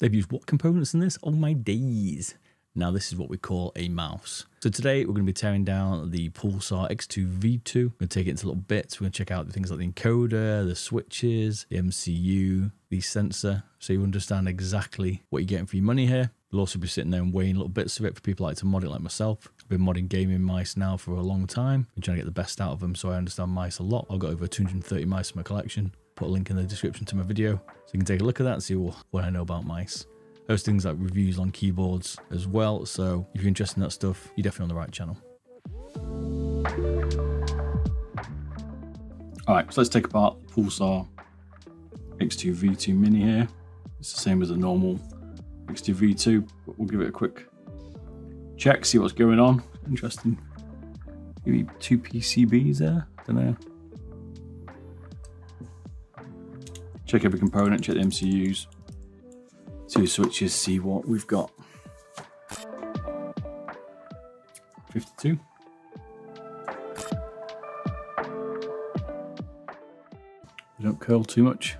They've used what components in this? Oh my days. Now this is what we call a mouse. So today we're going to be tearing down the Pulsar X2 V2. We're going to take it into little bits. We're going to check out the things like the encoder, the switches, the MCU, the sensor, so you understand exactly what you're getting for your money here. We'll also be sitting there and weighing little bits of it for people like to mod it like myself. I've been modding gaming mice now for a long time. I'm trying to get the best out of them so I understand mice a lot. I've got over 230 mice in my collection. Put a link in the description to my video so you can take a look at that and see what I know about mice. There's things like reviews on keyboards as well. So if you're interested in that stuff, you're definitely on the right channel. All right, so let's take apart the Pulsar X2 V2 Mini here. It's the same as a normal X2 V2, but we'll give it a quick check, see what's going on. Interesting. Maybe two PCBs there, don't know. Check every component, check the MCUs, two switches, see what we've got. 52. They don't curl too much.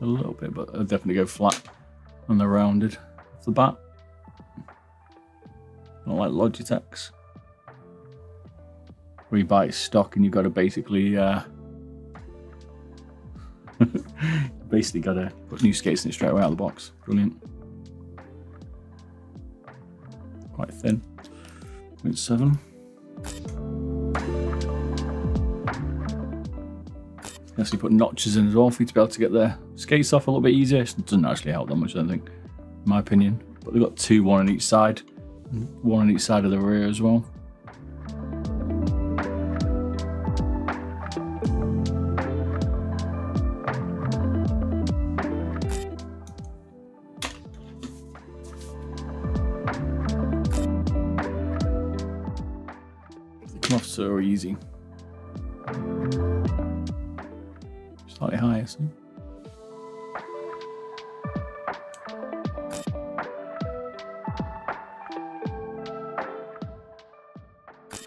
A little bit, but they'll definitely go flat and they're rounded off the bat. Not like Logitech's. Where you buy stock and you've got to basically uh, basically got to put new skates in it straight away out of the box. Brilliant. Quite thin. 0.7. Yes, you put notches in as well for you to be able to get the skates off a little bit easier. It doesn't actually help that much, I don't think, in my opinion. But they've got two, one on each side, one on each side of the rear as well. Easy. Slightly higher?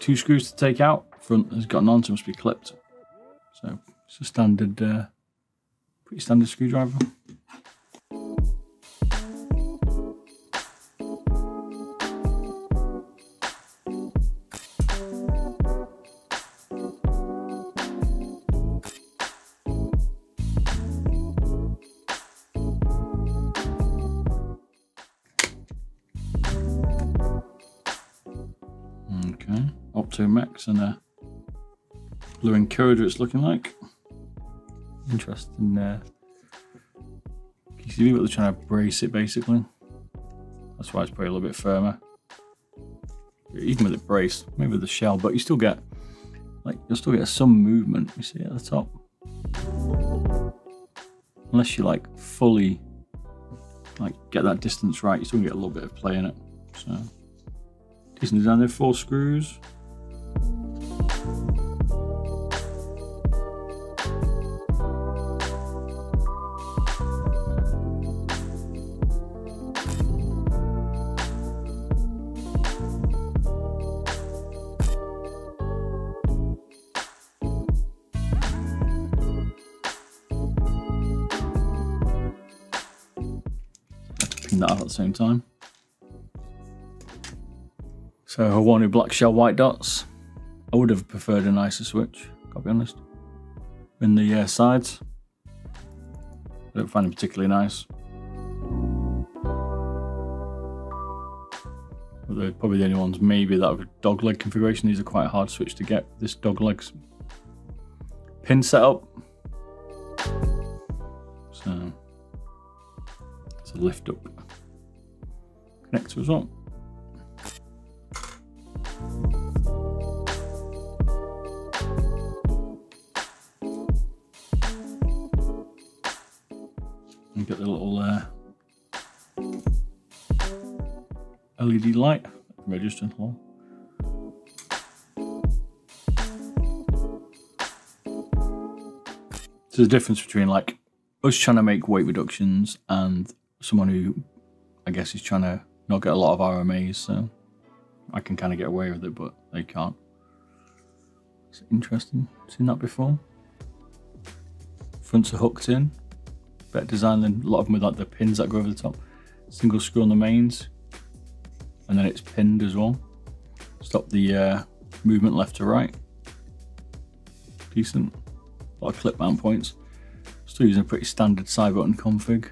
Two screws to take out. Front has got none, so must be clipped. So it's a standard, uh, pretty standard screwdriver. Opto Max and a blue encoder it's looking like. Interesting uh, PCB, but they're trying to brace it basically. That's why it's probably a little bit firmer. Even with it braced, maybe with the shell, but you still get, like, you'll still get some movement, you see at the top. Unless you like fully, like, get that distance right, you still get a little bit of play in it, so. Decent design there, four screws. That at the same time. So Huano black shell white dots. I would have preferred a nicer switch, gotta be honest. In the uh, sides, I don't find them particularly nice. They're probably the only ones maybe that have a dog leg configuration. These are quite a hard switch to get. This dog legs pin setup. So it's a lift up connector as well. And get the little uh, LED light register along. So the difference between like us trying to make weight reductions and someone who I guess is trying to not get a lot of RMAs, so I can kind of get away with it, but they can't. It's interesting. Seen that before? Fronts are hooked in. Better design than a lot of them with like the pins that go over the top. Single screw on the mains. And then it's pinned as well. Stop the uh, movement left to right. Decent. A lot of clip mount points. Still using a pretty standard side button config.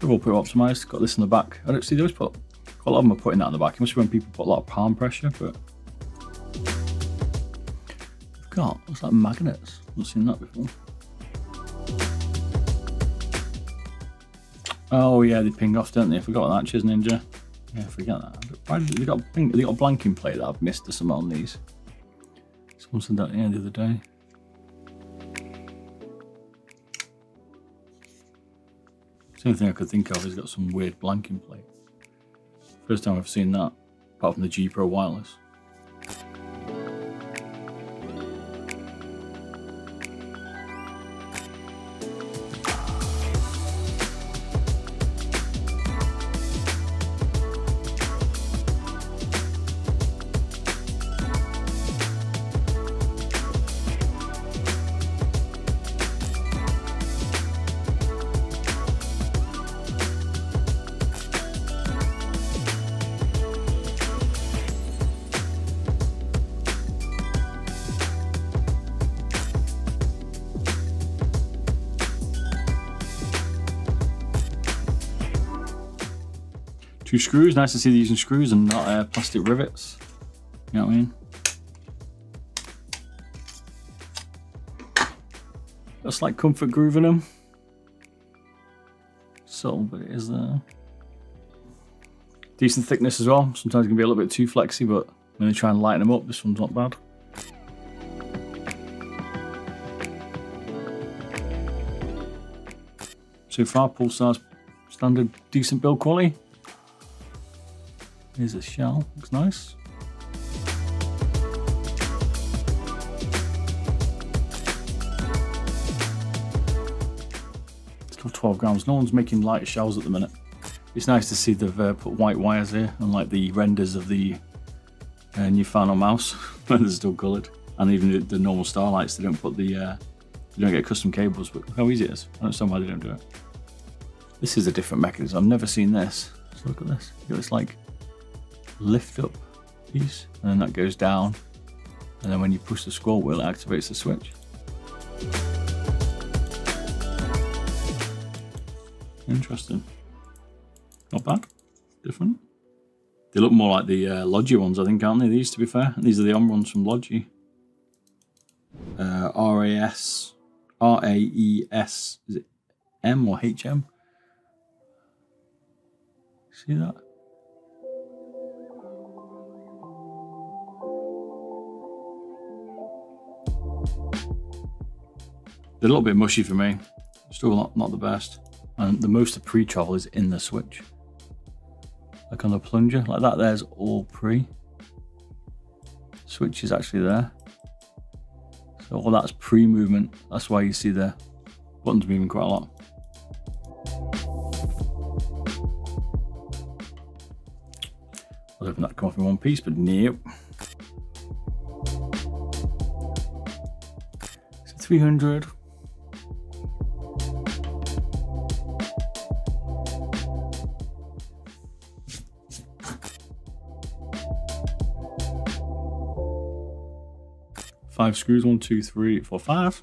They're all pretty optimized. Got this in the back. I don't see those. Quite a lot of them are putting that in the back. It must be when people put a lot of palm pressure, but we've got what's that magnets? I've seen that before. Oh yeah, they ping off, don't they? I forgot that, Chiz Ninja. Yeah, forget that. Why did they got ping, they got a blanking plate that I've missed or something on these? Someone said that yeah, the other day. The only thing I could think of is got some weird blanking plate. First time I've seen that, apart from the G Pro wireless. Two screws, nice to see they're using screws and not uh, plastic rivets. You know what I mean? Just like comfort grooving them. Subtle, but it is there. Decent thickness as well. Sometimes it can be a little bit too flexy, but when they try and lighten them up, this one's not bad. So far, Pulsar's standard decent build quality. Here's a shell, looks nice. Still 12 grams. No one's making lighter shells at the minute. It's nice to see they've uh, put white wires here, unlike the renders of the uh, new final mouse, when they're still coloured. And even the, the, normal Starlights, they don't put the, uh, they don't get custom cables, but how easy it is. I don't understand why they don't do it. This is a different mechanism. I've never seen this. So look at this. This like lift up piece and then that goes down and then when you push the scroll wheel it activates the switch. Interesting. Not bad. Different. They look more like the uh, ones, I think, aren't they? These, to be fair. These are the on ones from Logi. Uh, R-A-S, R-A-E-S, is it M or H-M? See that? A little bit mushy for me. Still not, not the best. And the most of pre-travel is in the switch. Like on the plunger, like that there's all pre. Switch is actually there. So all that's pre-movement. That's why you see the buttons moving quite a lot. I was hoping that come off in one piece, but nope. So 300. Five screws, one, two, three, four, five.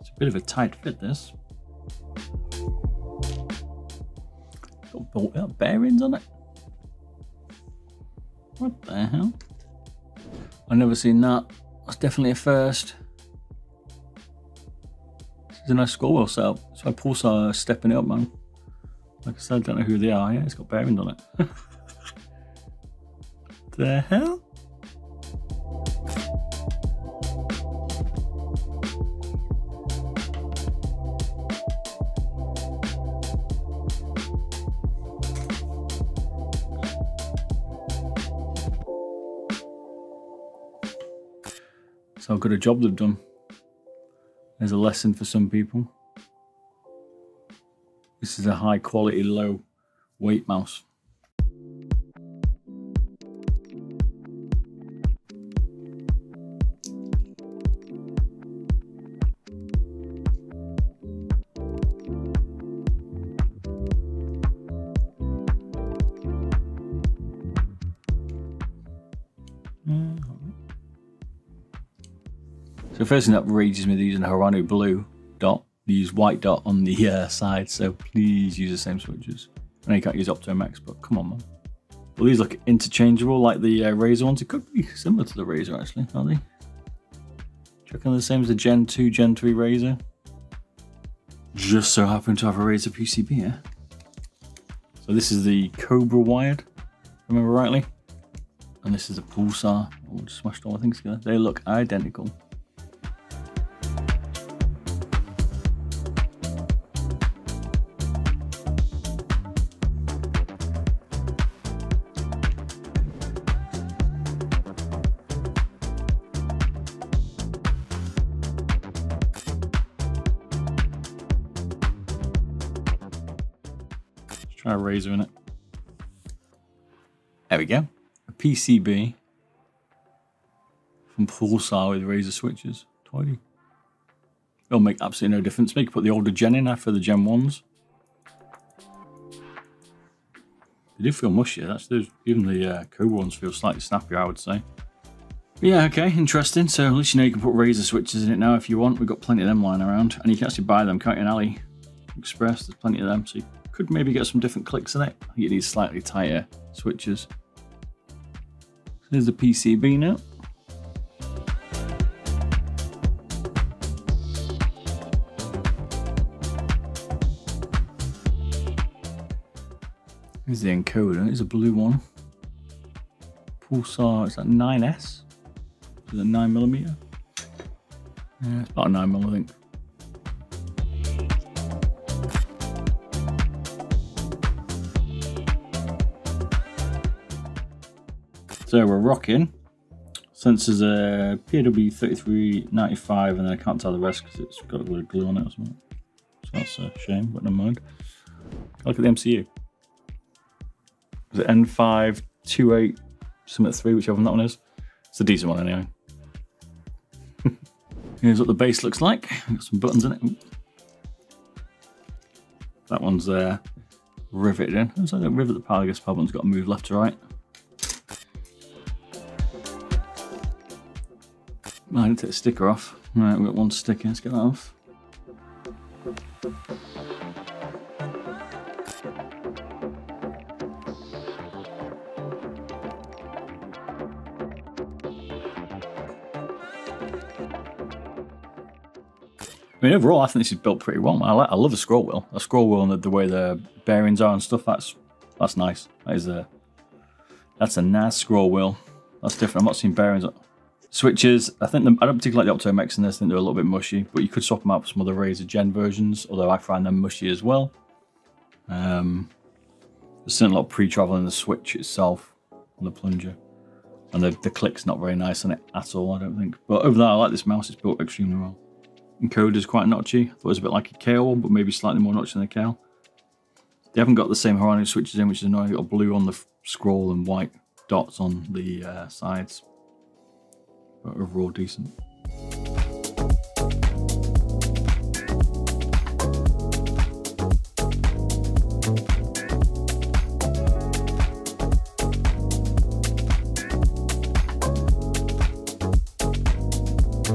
It's a bit of a tight fit this. Got uh, bearings on it. What the hell? I've never seen that. That's definitely a first. This is a nice scroll wheel setup. So I Pulsar uh, stepping it up, man. Like I said, I don't know who they are. Yeah, it's got bearings on it. the hell? So good a job they've done. There's a lesson for some people. This is a high quality, low weight mouse. So first thing that rages me, they're using a Huano blue dot. They use white dot on the uh, side, so please use the same switches. I know you can't use Optomex, but come on, man. Well, these look interchangeable like the uh, ones. It could be similar to the Razer, actually, aren't they? Checking the same as the Gen 2, Gen 3 Razer. Just so happen to have a Razer PCB here. So this is the Cobra wired, remember rightly. And this is the Pulsar. Oh, smashed all the things together. They look identical. Try a in it. There we go. A PCB from Pulsar with Razer switches. Tidy. It'll make absolutely no difference. Maybe put the older gen in after the Gen 1s. They do feel mushy. That's even the uh, Cobra ones feel slightly snappier, I would say. But yeah, okay, interesting. So at least you know you can put Razer switches in it now if you want. We've got plenty of them lying around. And you can actually buy them, can't you, in Ali Express? There's plenty of them. So you could maybe get some different clicks in it. You need slightly tighter switches. There's the PCB now. Here's the encoder. It's a blue one. Pulsar, is that 9S? Is it 9 millimeter? Yeah, it's about 9 mm, I think. So we're rocking. Sensors a PW3395, and I can't tell the rest because it's got a little glue on it or something. So that's a shame, but never mind. Look at the MCU. Is it N528 Summit 3, whichever one that one is? It's a decent one anyway. Here's what the base looks like. Got some buttons in it. That one's uh, riveted in. Looks like a rivet the guess power button's got to move left to right. I to take the sticker off. Right, we've got one sticker, let's get that off. I mean, overall, I think this is built pretty well. I, like, I love the scroll wheel. A scroll wheel and the, the, way the bearings are and stuff. That's that's nice. That is a that's a nice scroll wheel. That's different. I'm not seeing bearings. Switches, I think the, I don't particularly like the Optomex in this. I think they're a little bit mushy, but you could swap them out for some other Razer Gen versions, although I find them mushy as well. Um, there's certainly a lot of pre-travel in the Switch itself on the plunger. And the, the click's not very nice on it at all, I don't think. But over that, I like this mouse. It's built extremely well. Encoder's quite notchy. I thought it was a bit like a Kailh one, but maybe slightly more notchy than a Kailh. They haven't got the same Huano switches in, which is annoying. You've got blue on the scroll and white dots on the uh, sides Uh, overall decent.